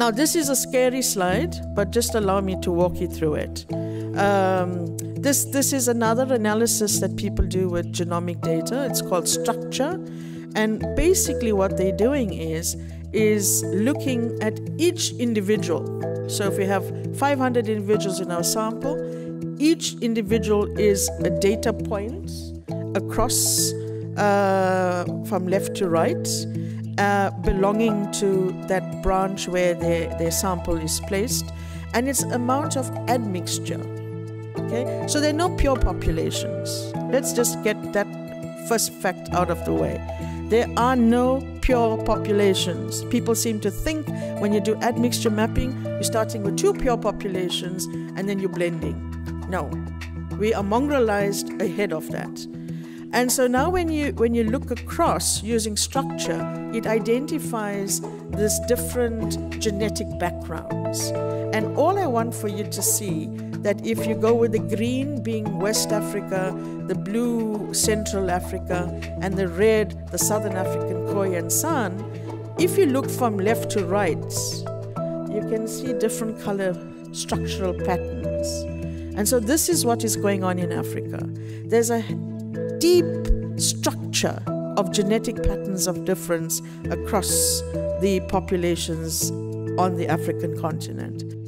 Now, this is a scary slide, but just allow me to walk you through it. Um, this, this is another analysis that people do with genomic data. It's called structure. And basically, what they're doing is, is looking at each individual. So, if we have 500 individuals in our sample, each individual is a data point across uh, from left to right, uh, belonging to that branch where their, their sample is placed, and its amount of admixture. Okay, so there are no pure populations. Let's just get that first fact out of the way. There are no pure populations. People seem to think when you do admixture mapping, you're starting with two pure populations and then you're blending. No, we are mongrelized ahead of that. And so now when you when you look across using structure, it identifies these different genetic backgrounds. And all I want for you to see that if you go with the green being West Africa, the blue Central Africa, and the red, the Southern African Khoi and San, if you look from left to right, you can see different color structural patterns. And so this is what is going on in Africa. There's a deep structure of genetic patterns of difference across the populations on the African continent.